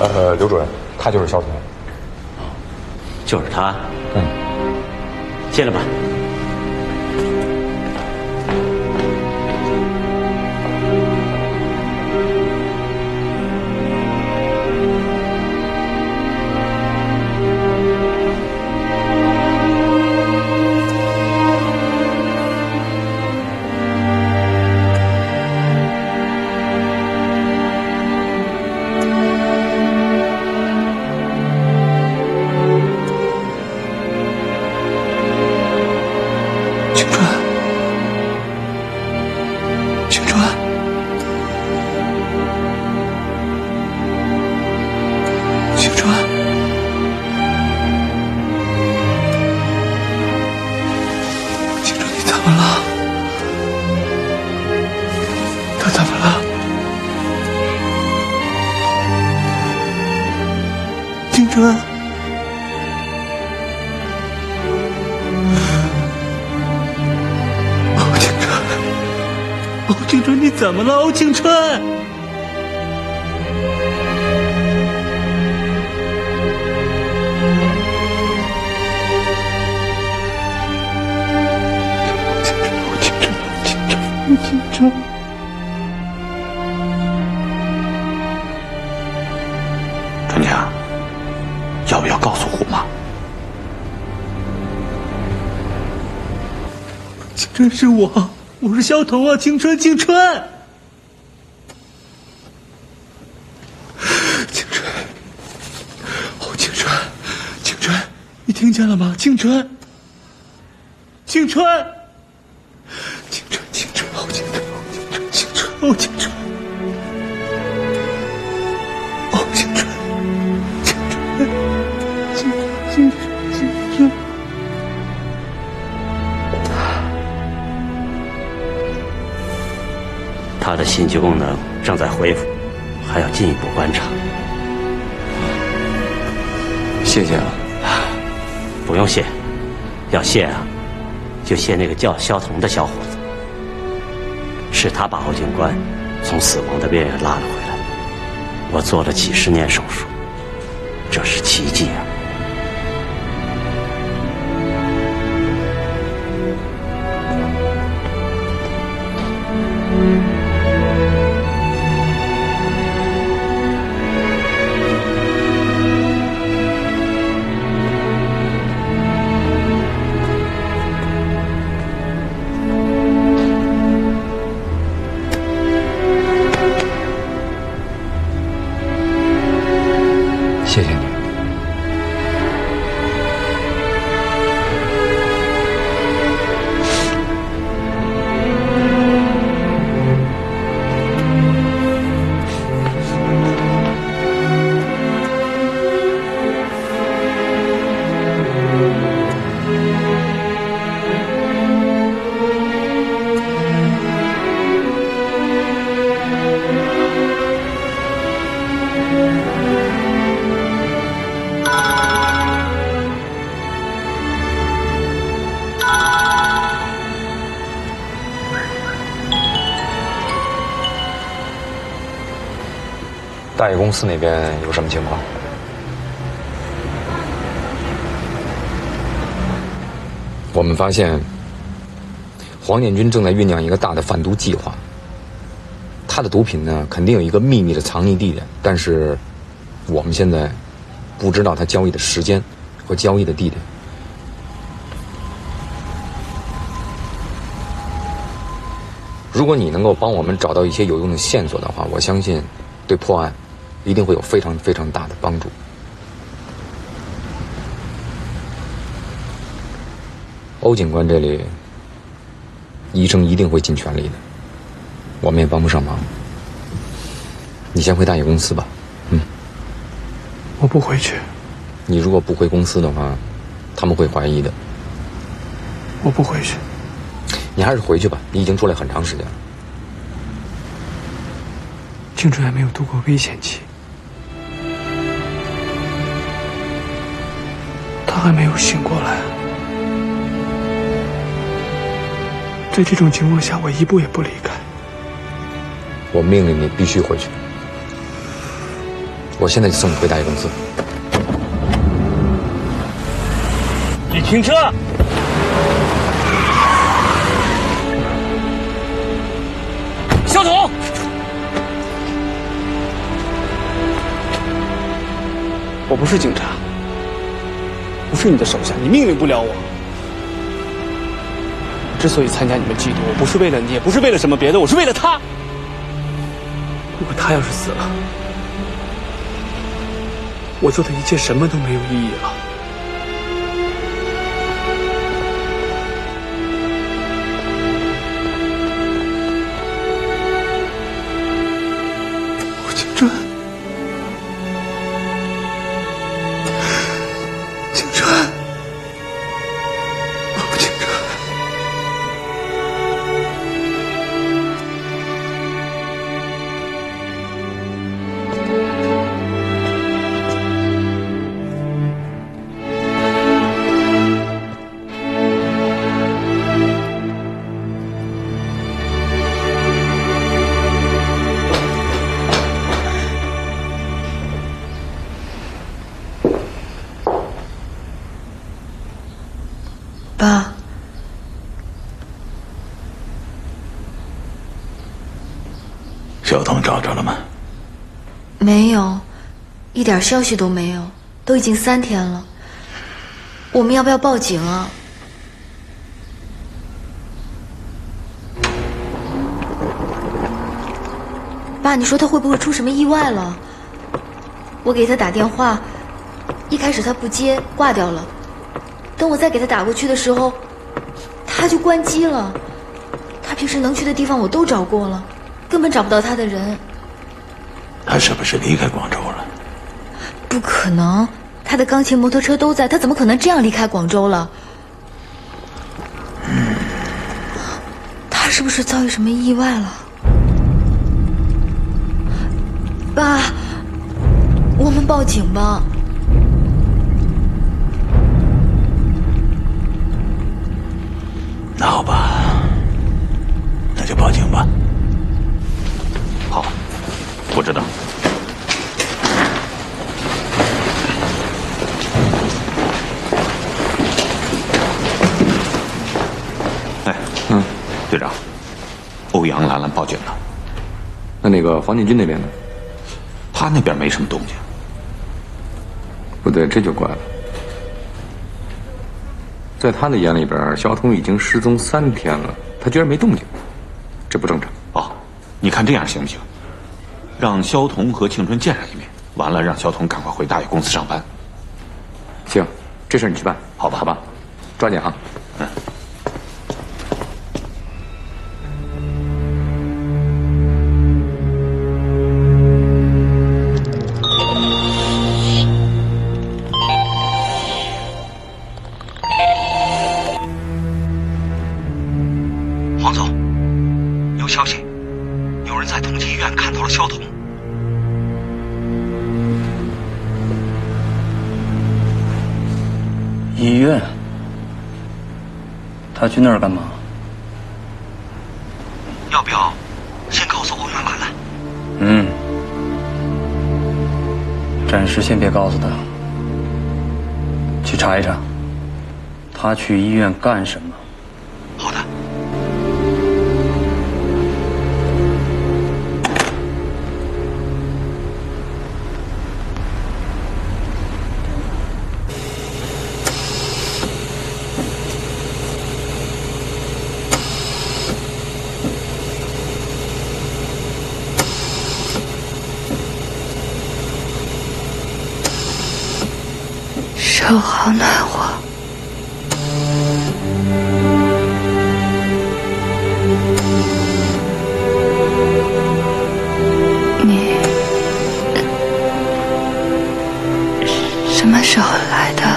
呃，刘主任，他就是肖彤。就是他。嗯。进来吧。青春，青春，青春，青春，你怎么了？他怎么了？怎么了？欧青春，欧青春，欧青春，欧青春，春江，要不要告诉虎妈？青春是我。我是肖彤啊，青春，青春，青春，哦，青春，青春，你听见了吗？青春，青春，青春，青春，哦，青春，青春，哦，青春，他的心肌功能正在恢复，还要进一步观察。谢谢啊，不用谢，要谢啊，就谢那个叫肖彤的小伙子，是他把欧警官从死亡的边缘拉了回来。我做了几十年手术，这是奇迹啊！大爷公司那边有什么情况？我们发现，黄建军正在酝酿一个大的贩毒计划。他的毒品呢，肯定有一个秘密的藏匿地点，但是我们现在不知道他交易的时间和交易的地点。如果你能够帮我们找到一些有用的线索的话，我相信对破案一定会有非常非常大的帮助。欧警官这里，医生一定会尽全力的，我们也帮不上忙。你先回大野公司吧，嗯。我不回去。你如果不回公司的话，他们会怀疑的。我不回去。你还是回去吧，你已经出来很长时间了。青春还没有度过危险期，还没有醒过来。在这种情况下，我一步也不离开。我命令你必须回去。我现在就送你回大业公司。你停车！肖总，我不是警察，不是你的手下，你命令不了我。之所以参加你们缉毒，我不是为了你，也不是为了什么别的，我是为了他。如果他要是死了，我做的一切什么都没有意义了。找着了吗？没有，一点消息都没有，都已经三天了。我们要不要报警啊？爸，你说他会不会出什么意外了？我给他打电话，一开始他不接，挂掉了。等我再给他打过去的时候，他就关机了。他平时能去的地方我都找过了，根本找不到他的人。他是不是离开广州了？不可能，他的钢琴、摩托车都在，他怎么可能这样离开广州了？他是不是遭遇什么意外了？爸，我们报警吧。那好吧，那就报警吧。好，我知道。哎，嗯，队长，欧阳兰兰报警了，那那个黄建军那边呢？他那边没什么动静。不对，这就怪了。在他的眼里边，肖通已经失踪三天了，他居然没动静，这不正常。哦，你看这样行不行？让肖童和庆春见上一面，完了让肖童赶快回大宇公司上班。行，这事儿你去办，好吧好吧，抓紧啊。嗯。黄总，有消息，有人在同济医院看到了肖童。医院？他去那儿干嘛？要不要先告诉欧阳兰兰？嗯，暂时先别告诉他，去查一查，他去医院干什么？好暖和。你什么时候来的？